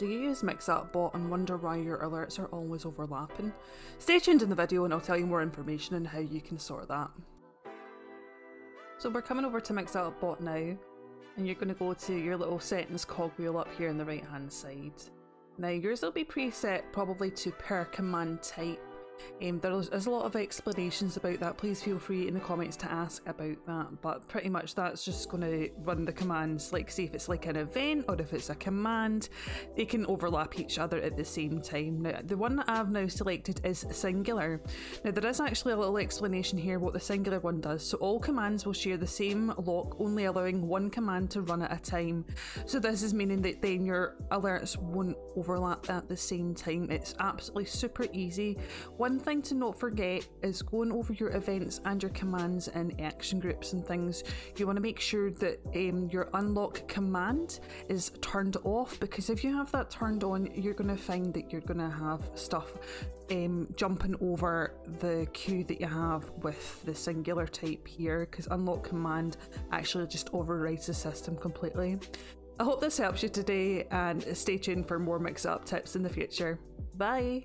Do you use Mix It Up bot and wonder why your alerts are always overlapping? Stay tuned in the video and I'll tell you more information on how you can sort that. So we're coming over to Mix It Up bot now and you're going to go to your little settings cogwheel up here on the right hand side. Now yours will be preset probably to per command type um, there's, there's a lot of explanations about that. Please feel free in the comments to ask about that. But pretty much that's just going to run the commands. Like, see if it's like an event or if it's a command, they can overlap each other at the same time. Now, the one that I've now selected is singular. Now, there is actually a little explanation here what the singular one does. So, all commands will share the same lock, only allowing one command to run at a time. So, this is meaning that then your alerts won't overlap at the same time. It's absolutely super easy. One one thing to not forget is going over your events and your commands in action groups and things. You want to make sure that um, your unlock command is turned off because if you have that turned on, you're going to find that you're going to have stuff um, jumping over the queue that you have with the singular type here because unlock command actually just overrides the system completely. I hope this helps you today and stay tuned for more mix up tips in the future. Bye!